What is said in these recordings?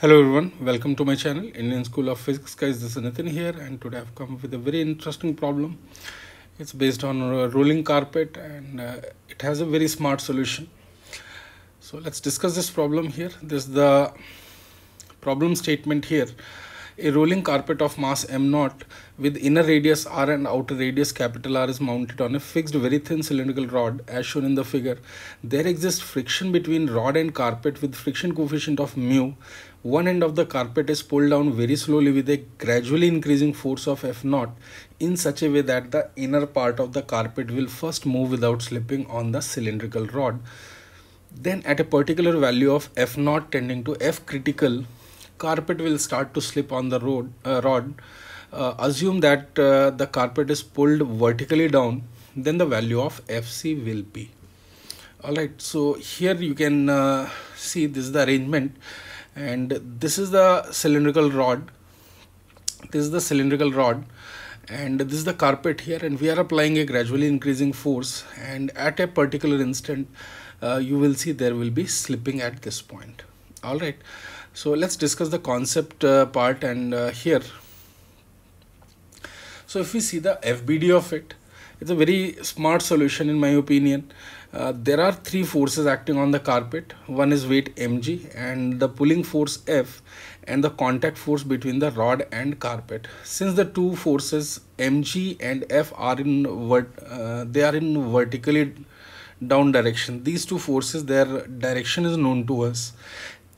Hello everyone, welcome to my channel Indian School of Physics guys. This is Nitin here and today I've come with a very interesting problem. It's based on a rolling carpet and uh, it has a very smart solution. So let's discuss this problem here. This is the problem statement here a rolling carpet of mass m naught with inner radius r and outer radius capital R is mounted on a fixed very thin cylindrical rod as shown in the figure. There exists friction between rod and carpet with friction coefficient of mu. One end of the carpet is pulled down very slowly with a gradually increasing force of F naught in such a way that the inner part of the carpet will first move without slipping on the cylindrical rod. Then at a particular value of F naught tending to F critical carpet will start to slip on the road uh, rod. Uh, assume that uh, the carpet is pulled vertically down then the value of fc will be. All right so here you can uh, see this is the arrangement. And this is the cylindrical rod. This is the cylindrical rod. And this is the carpet here. And we are applying a gradually increasing force. And at a particular instant uh, you will see there will be slipping at this point all right. So let's discuss the concept uh, part and uh, here. So if we see the FBD of it it's a very smart solution in my opinion. Uh, there are three forces acting on the carpet. One is weight mg and the pulling force f and the contact force between the rod and carpet. Since the two forces mg and f are in vert uh, they are in vertically down direction these two forces their direction is known to us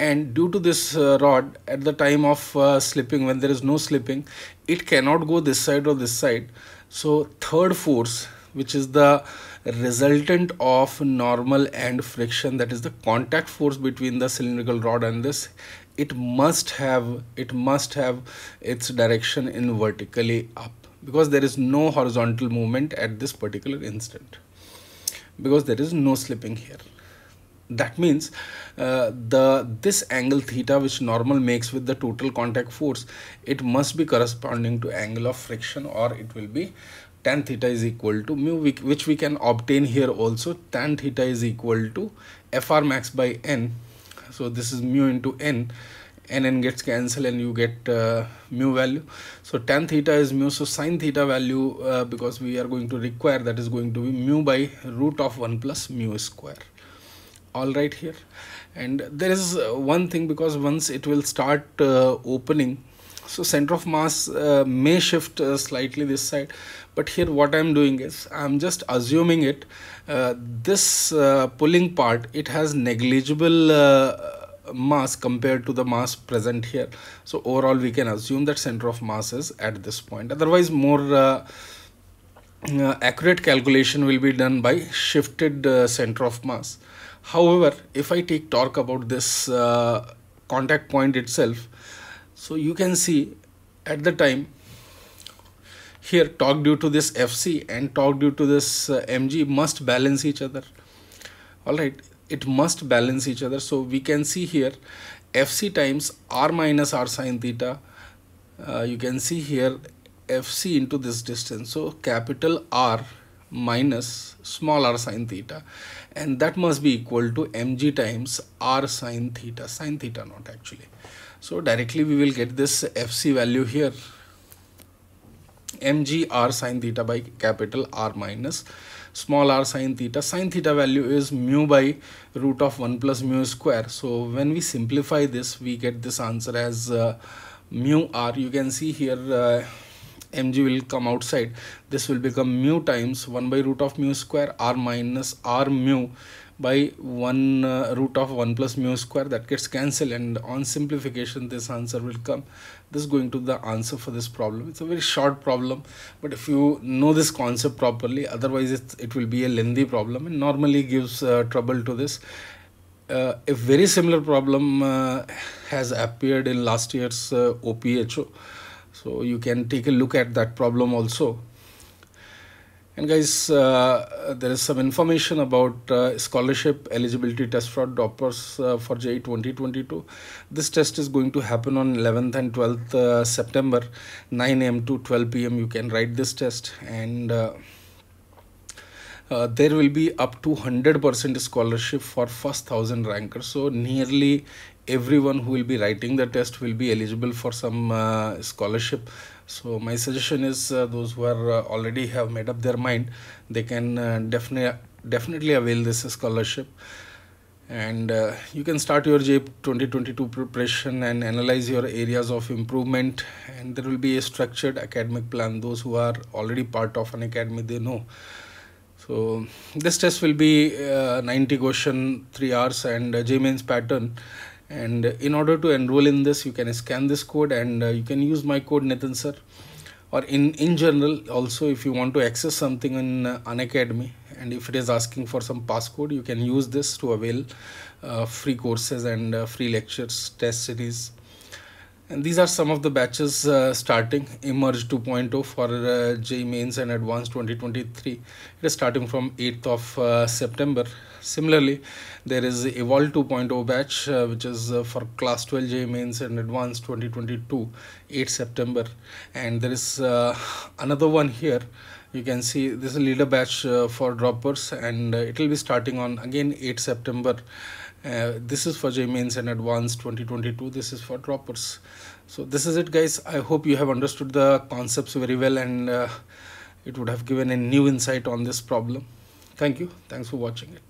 and due to this uh, rod at the time of uh, slipping when there is no slipping it cannot go this side or this side. So third force which is the resultant of normal and friction that is the contact force between the cylindrical rod and this it must have it must have its direction in vertically up. Because there is no horizontal movement at this particular instant. Because there is no slipping here that means uh, the this angle theta which normal makes with the total contact force it must be corresponding to angle of friction or it will be tan theta is equal to mu which we can obtain here also. Tan theta is equal to fr max by n. So this is mu into n. N n gets cancelled and you get uh, mu value. So tan theta is mu. So sine theta value uh, because we are going to require that is going to be mu by root of 1 plus mu square all right here. And there is uh, one thing because once it will start uh, opening so center of mass uh, may shift uh, slightly this side. But here what i'm doing is i'm just assuming it uh, this uh, pulling part it has negligible mass compared to the mass present here. So overall we can assume that center of mass is at this point. Otherwise more accurate calculation will be done by shifted center of mass however if i take torque about this uh, contact point itself so you can see at the time here torque due to this fc and torque due to this uh, mg must balance each other. All right it must balance each other. So we can see here fc times r minus r sine theta uh, you can see here fc into this distance. So capital r minus small r sine theta. And that must be equal to mg times r sine theta. Sine theta not actually. So directly we will get this fc value here. mg r sine theta by capital r minus small r sine theta. Sine theta value is mu by root of 1 plus mu square. So when we simplify this we get this answer as uh, mu r. You can see here uh, mg will come outside. This will become mu times 1 by root of mu square r minus r mu by 1 uh, root of 1 plus mu square. That gets cancelled and on simplification this answer will come. This is going to the answer for this problem. It's a very short problem but if you know this concept properly otherwise it, it will be a lengthy problem and normally gives uh, trouble to this. Uh, a very similar problem uh, has appeared in last year's uh, OPHO so you can take a look at that problem also. And guys uh, there is some information about uh, scholarship eligibility test for toppers uh, for JEE 2022 this test is going to happen on 11th and 12th uh, September 9 am to 12 pm you can write this test and uh, there will be up to 100% scholarship for first 1000 rankers. So nearly everyone who will be writing the test will be eligible for some uh, scholarship. So my suggestion is uh, those who are uh, already have made up their mind they can uh, definitely definitely avail this scholarship. And uh, you can start your JEE 2022 preparation and analyze your areas of improvement. And there will be a structured academic plan. Those who are already part of an academy they know so this test will be uh, 90 question 3 hours and uh, JEE mains pattern. And in order to enroll in this you can scan this code and uh, you can use my code Nitin sir. Or in in general also if you want to access something in uh, Unacademy and if it is asking for some passcode you can use this to avail uh, free courses and uh, free lectures test series and these are some of the batches uh, starting emerge 2.0 for uh, JEE mains and advanced 2023 it is starting from 8th of uh, september. Similarly there is evolve 2.0 batch uh, which is uh, for class 12 JEE mains and advanced 2022 8 september. And there is uh, another one here. You can see this is a leader batch uh, for droppers and it will be starting on again 8 september uh, this is for JEE mains and advanced 2022 this is for droppers. So this is it guys. I hope you have understood the concepts very well and uh, it would have given a new insight on this problem. Thank you. Thanks for watching it